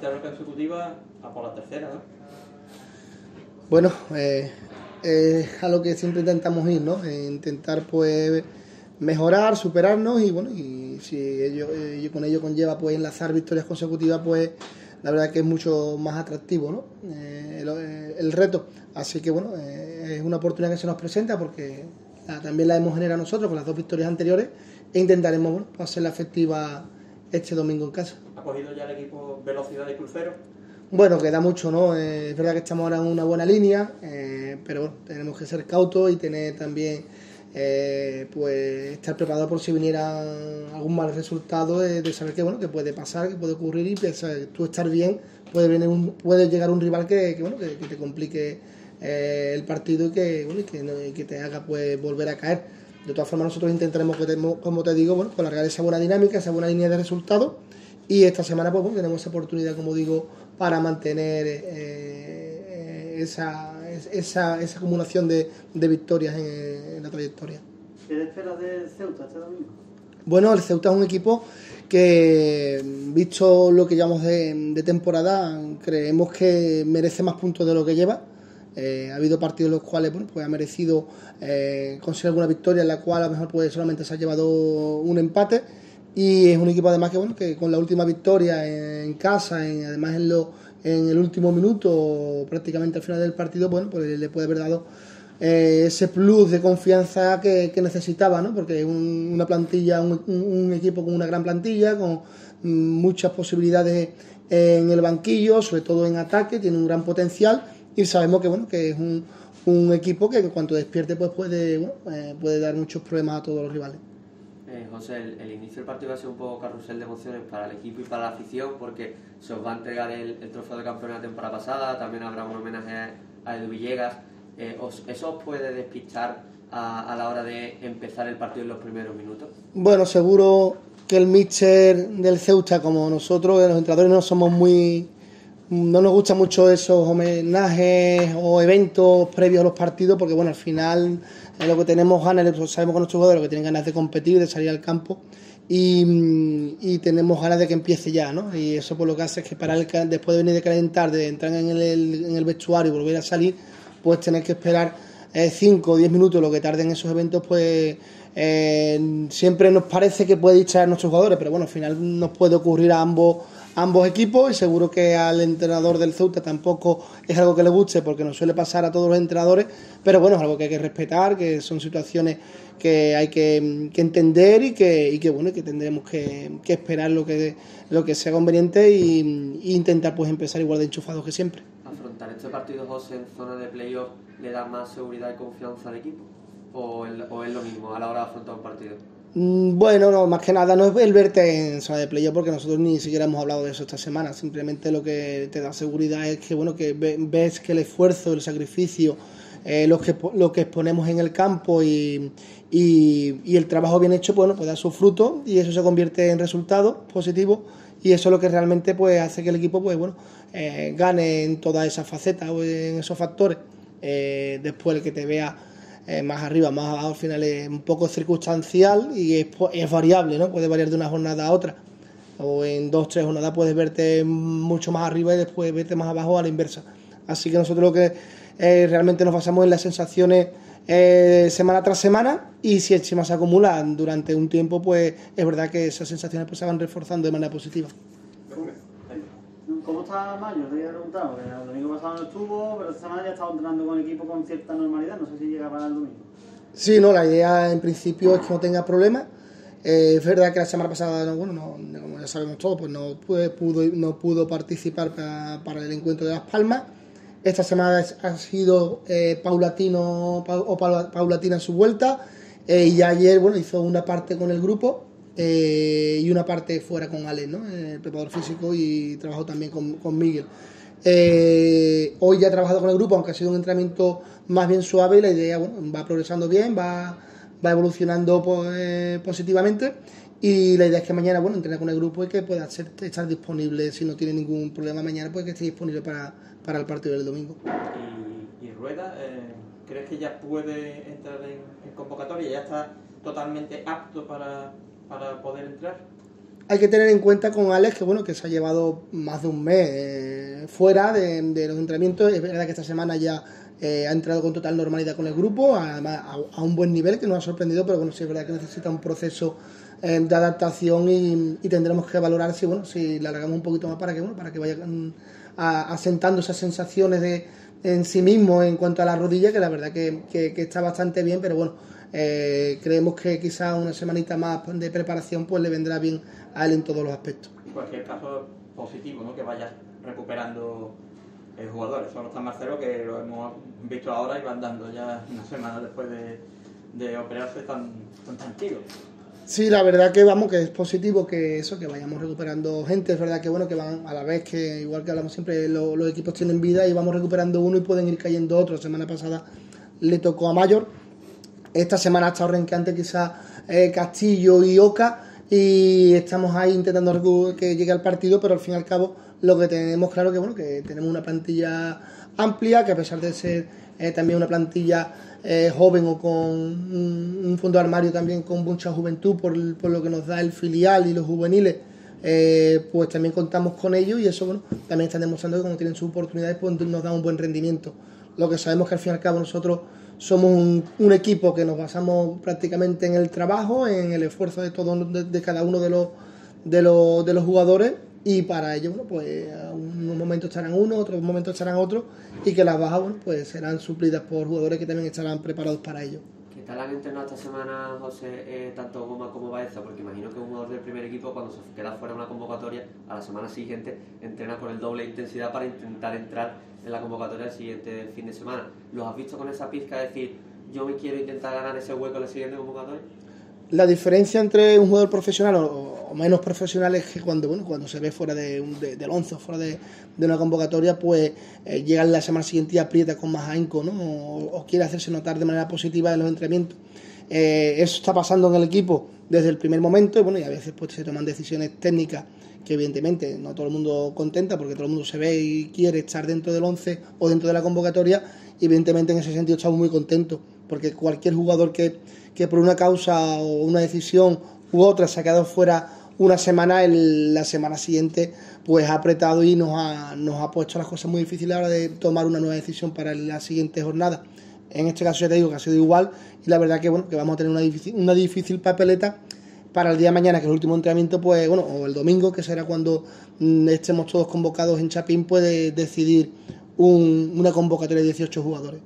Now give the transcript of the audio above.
victorias consecutivas a por la tercera, ¿no? Bueno, eh, es a lo que siempre intentamos ir, ¿no? Eh, intentar pues mejorar, superarnos y bueno, y si ello, ello, con ello conlleva pues enlazar victorias consecutivas, pues la verdad que es mucho más atractivo, ¿no? Eh, el, reto. Así que bueno, eh, es una oportunidad que se nos presenta porque también la hemos generado nosotros con las dos victorias anteriores e intentaremos bueno, hacerla efectiva este domingo en casa. ¿Ha cogido ya el equipo velocidad de crucero? Bueno, queda mucho, ¿no? Eh, es verdad que estamos ahora en una buena línea, eh, pero bueno, tenemos que ser cautos y tener también, eh, pues, estar preparados por si viniera algún mal resultado, de, de, saber que, bueno, que puede pasar, que puede ocurrir y pensar tú estar bien, puede, venir un, puede llegar un rival que, que bueno, que, que, te complique el partido y que, bueno, y que, no, y que te haga, pues, volver a caer. De todas formas, nosotros intentaremos, como te digo, bueno, alargar esa buena dinámica, esa buena línea de resultados. Y esta semana, pues, bueno, tenemos esa oportunidad, como digo, para mantener eh, esa, esa, esa, acumulación de, de victorias en, en, la trayectoria. ¿Qué esperas del Ceuta este domingo? Bueno, el Ceuta es un equipo que, visto lo que llevamos de, de temporada, creemos que merece más puntos de lo que lleva. Eh, ha habido partidos en los cuales bueno, pues ha merecido eh, conseguir alguna victoria en la cual a lo mejor pues, solamente se ha llevado un empate y es un equipo además que bueno que con la última victoria en casa en, además en, lo, en el último minuto prácticamente al final del partido bueno pues le puede haber dado eh, ese plus de confianza que, necesitaba ¿no? porque un, una plantilla un, un, equipo con una gran plantilla con muchas posibilidades en el banquillo sobre todo en ataque tiene un gran potencial y sabemos que bueno que es un, un equipo que en cuanto despierte pues puede bueno, eh, puede dar muchos problemas a todos los rivales eh, José, el, el, inicio del partido va a ser un poco carrusel de emociones para el equipo y para la afición porque se os va a entregar el, el trofeo de campeón de la temporada pasada, también habrá un homenaje a Edu Villegas. Eh, os, ¿Eso os puede despistar a, a, la hora de empezar el partido en los primeros minutos? Bueno, seguro que el míster del Ceuta, como nosotros, los entrenadores no somos muy... No nos gustan mucho esos homenajes o eventos previos a los partidos porque, bueno, al final lo que tenemos ganas, sabemos que nuestros jugadores que tienen ganas de competir, de salir al campo y, y, tenemos ganas de que empiece ya, ¿no? Y eso por lo que hace es que para el, después de venir de calentar, de entrar en el, en el vestuario y volver a salir, pues tener que esperar 5 eh, o 10 minutos lo que tarden esos eventos, pues eh, siempre nos parece que puede distraer a nuestros jugadores, pero bueno, al final nos puede ocurrir a ambos ambos equipos y seguro que al entrenador del Ceuta tampoco es algo que le guste porque nos suele pasar a todos los entrenadores, pero bueno, es algo que hay que respetar, que son situaciones que hay que, que entender y que, bueno, que tendremos que, esperar lo que, sea conveniente y, y, intentar pues empezar igual de enchufados que siempre. ¿Afrontar este partido, José, en zona de playoff le da más seguridad y confianza al equipo? ¿O, el, ¿O es lo mismo a la hora de afrontar un partido? Mm, Bueno, no, más que nada no es el verte en zona de playoff porque nosotros ni siquiera hemos hablado de eso esta semana. Simplemente lo que te da seguridad es que bueno que ves que el esfuerzo, el sacrificio, eh, lo, que, lo que exponemos en el campo y, y, el trabajo bien hecho, bueno, pues da su fruto y eso se convierte en resultados positivos y eso es lo que realmente pues hace que el equipo pues bueno eh, gane en todas esas facetas o en esos factores. Eh, después el que te vea eh, más arriba, más abajo, al final es un poco circunstancial y es, es, variable, ¿no? Puede variar de una jornada a otra. O en dos, tres jornadas puedes verte mucho más arriba y después verte más abajo a la inversa. Así que nosotros lo que eh, realmente nos basamos en las sensaciones eh, semana tras semana y si encima se acumulan durante un tiempo, pues es verdad que esas sensaciones pues, se van reforzando de manera positiva. ¿Cómo está Mayo? Te había preguntado, que el domingo pasado no estuvo, pero esta semana ya estaba entrenando con el equipo con cierta normalidad, no sé si llega para el domingo. Sí, no, la idea en principio es que no tenga problemas. Eh, es verdad que la semana pasada, no, bueno, no, como ya sabemos todos, pues no, pudo, no pudo participar para, el encuentro de Las Palmas. Esta semana ha sido eh, paulatino o paulatina en su vuelta. Eh, y ayer, bueno, hizo una parte con el grupo eh, y una parte fuera con Ale, ¿no? el preparador físico, y trabajó también con, con Miguel. Eh, hoy ya ha trabajado con el grupo, aunque ha sido un entrenamiento más bien suave, y la idea bueno, va progresando bien, va, va evolucionando pues, positivamente. Y la idea es que mañana, bueno, entrenar con el grupo y que pueda ser, estar disponible, si no tiene ningún problema mañana, pues que esté disponible para, para el partido del domingo. ¿Y, y Rueda, eh, crees que ya puede entrar en, en convocatoria? ¿Ya está totalmente apto para, para poder entrar? hay que tener en cuenta con Alex que bueno que se ha llevado más de un mes eh, fuera de, los entrenamientos. Es verdad que esta semana ya eh, ha entrado con total normalidad con el grupo, además a, un buen nivel que nos ha sorprendido, pero bueno, sí es verdad que necesita un proceso eh, de adaptación y, tendremos que valorar si bueno si le alargamos un poquito más para que bueno para que vaya mm, asentando esas sensaciones de en sí mismo en cuanto a la rodilla, que la verdad que, que está bastante bien, pero bueno eh, creemos que quizás una semanita más de preparación pues le vendrá bien a él en todos los aspectos. En cualquier caso, positivo, ¿no? Que vaya recuperando el jugador. Eso no está más cero que lo hemos visto ahora y van dando ya una semana después de, operarse tan, tan tranquilos. Sí, la verdad que vamos, que es positivo que eso, que vayamos recuperando gente, es verdad que bueno, que van a la vez que, igual que hablamos siempre, los equipos tienen vida y vamos recuperando uno y pueden ir cayendo otro. Semana pasada le tocó a Mayor, esta semana ha estado renqueante quizás eh, Castillo y Oca y estamos ahí intentando que llegue al partido, pero al fin y al cabo lo que tenemos claro que bueno que tenemos una plantilla amplia, que a pesar de ser eh, también una plantilla eh, joven o con un, fondo de armario también con mucha juventud por, por, lo que nos da el filial y los juveniles, pues también contamos con ellos y eso bueno también están demostrando que cuando tienen sus oportunidades pues nos da un buen rendimiento. Lo que sabemos que al fin y al cabo nosotros somos un, equipo que nos basamos prácticamente en el trabajo, en el esfuerzo de, todo, de, cada uno de los, de, los, de los jugadores y para ello, bueno, pues unos momentos estarán unos, otros momentos estarán otros y que las bajas, bueno, pues serán suplidas por jugadores que también estarán preparados para ello. ¿Qué tal han entrenado esta semana, José, eh, tanto Goma como Baeza? Porque imagino que un jugador del primer equipo, cuando se queda fuera de una convocatoria, a la semana siguiente entrena con el doble de intensidad para intentar entrar en la convocatoria del siguiente fin de semana. ¿Los has visto con esa pizca de decir, yo me quiero intentar ganar ese hueco en la siguiente convocatoria? La diferencia entre un jugador profesional o, menos profesional es que cuando, bueno, cuando se ve fuera de, del 11 fuera de, una convocatoria, pues eh, llega la semana siguiente y aprieta con más ahínco, ¿no? O, quiere hacerse notar de manera positiva en los entrenamientos. Eh, eso está pasando en el equipo desde el primer momento y, bueno, y a veces pues, se toman decisiones técnicas que evidentemente no todo el mundo contenta porque todo el mundo se ve y quiere estar dentro del 11 o dentro de la convocatoria y evidentemente en ese sentido estamos muy contentos porque cualquier jugador que, que por una causa o una decisión u otra se ha quedado fuera una semana, el, la semana siguiente pues ha apretado y nos ha, nos ha puesto las cosas muy difíciles a la hora de tomar una nueva decisión para la siguiente jornada. En este caso ya te digo que ha sido igual y la verdad que bueno que vamos a tener una difícil, una difícil papeleta para el día de mañana, que es el último entrenamiento, pues bueno, o el domingo, que será cuando mm, estemos todos convocados en Chapín, puede decidir una convocatoria de 18 jugadores.